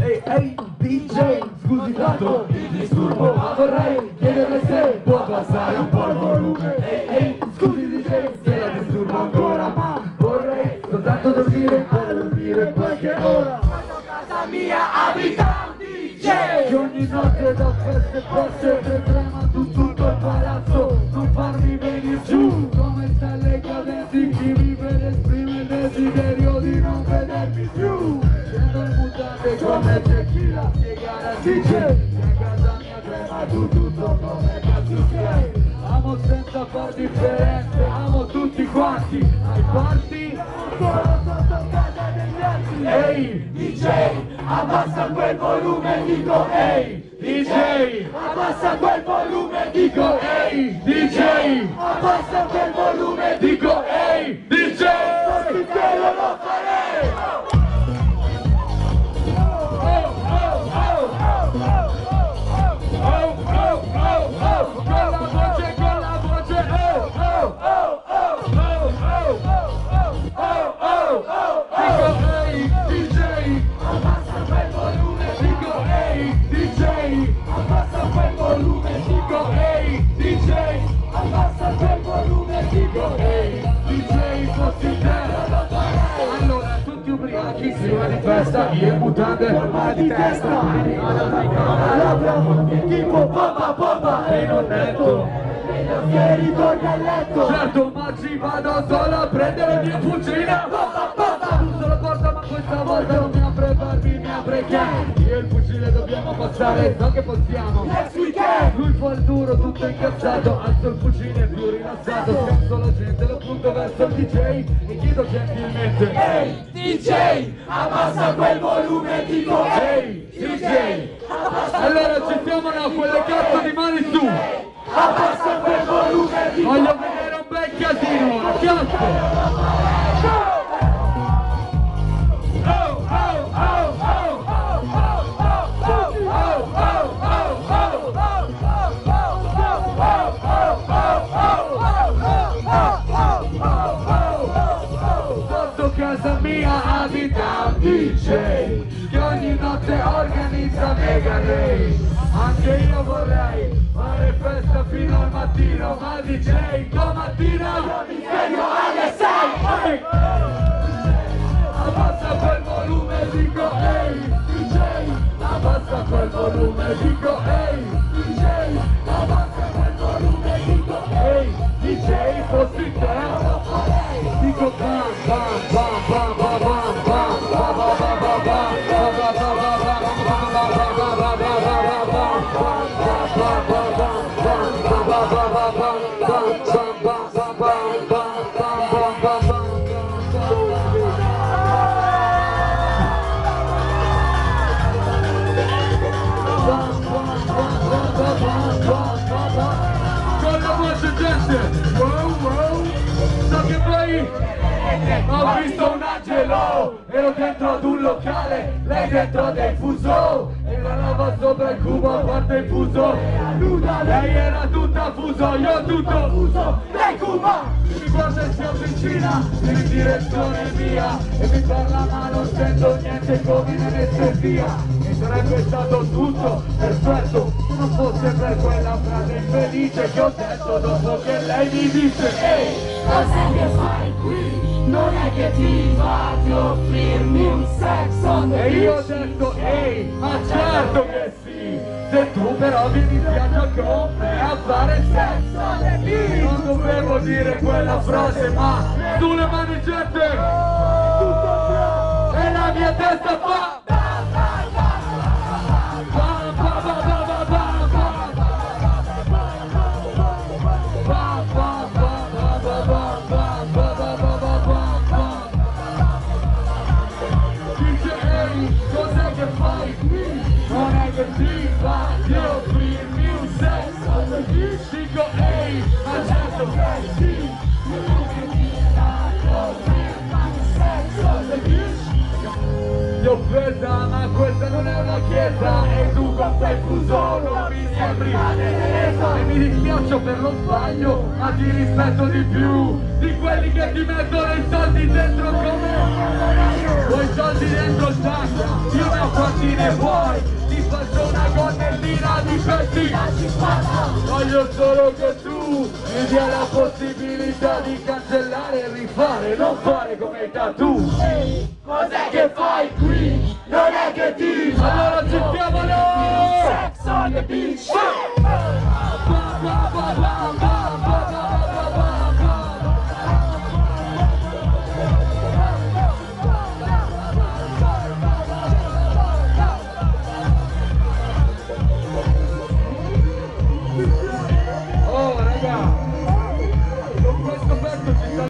Ehi, ehi, DJ, scusi tanto il disturbo. Ma vorrei chiederle se può abbassare un po' il volume. Ehi, ehi, scusi DJ, se la disturbo ancora Ma vorrei soltanto dormire, per dormire qualche ora. Casa mia abitanti c'è Che ogni notte da feste feste trema su come tequila Spiegare al DJ che a casa mia trema su tutto come cazzo sei Amo senza far differenze, amo tutti quanti Ai party, solo sotto casa degli altri Ehi, DJ abbassa quel volume dico ehi. DJ, abbassa quel volume dico ehi, DJ abbassa quel volume Dico ehi, Allora tutti ubriachi va di festa Io in mutande di testa. Allora tipo pompa pompa e non netto Ieri torna a letto. Certo ci vado solo a prendere mia fucina Busso la porta ma questa volta non mi apre Barbie, mi apre Ken Io e il fucile dobbiamo passare, so che possiamo. Next weekend Lui fa il duro, tutto incazzato Alzo il fucile più rilassato. Scanso la gente, lo punto verso il DJ E chiedo gentilmente Ehi DJ abbassa quel volume dico Ehi, DJ Allora ci siamo no, quelle cazzo di mani su. abbassa quel volume dico Voglio vedere un bel casino, a DJ Che ogni notte organizza mega rave Anche io vorrei fare festa fino al mattino Ma DJ domattina mi sveglio alle sei. Abbassa quel volume dico ehi DJ Abbassa quel volume dico ehi. DJ ho visto un angelo, ero dentro ad un locale, lei dentro del fuso, e la lava sopra il cubo a parte il fuso, lei era tutta fuso, io tutto fuso, Lei Cuba e si avvicina in direzione mia e mi per la mano sento niente come me ne stai via. Mi sarebbe stato tutto perfetto non fosse per quella frase infelice che ho detto dopo che lei mi disse ehi Cos'è che fai qui? Non è che ti va di offrirmi un the e io ho detto ehi ma certo che sì. Se tu però vieni in spiaggia con me a dovevo dire quella frase ma sulle mani gente e la mia testa fa questa non è una chiesa e tu con quel fuso non mi sembri e mi dispiaccio per lo sbaglio ma ti rispetto di più di quelli che ti mettono i soldi dentro come vuoi soldi dentro il tasca io ne ho quanti ne vuoi? Ti faccio una gonnellina di pezzi. Voglio solo che tu mi dia la possibilità di cancellare e rifare non fare come i tattoo Cos'è che fai qui?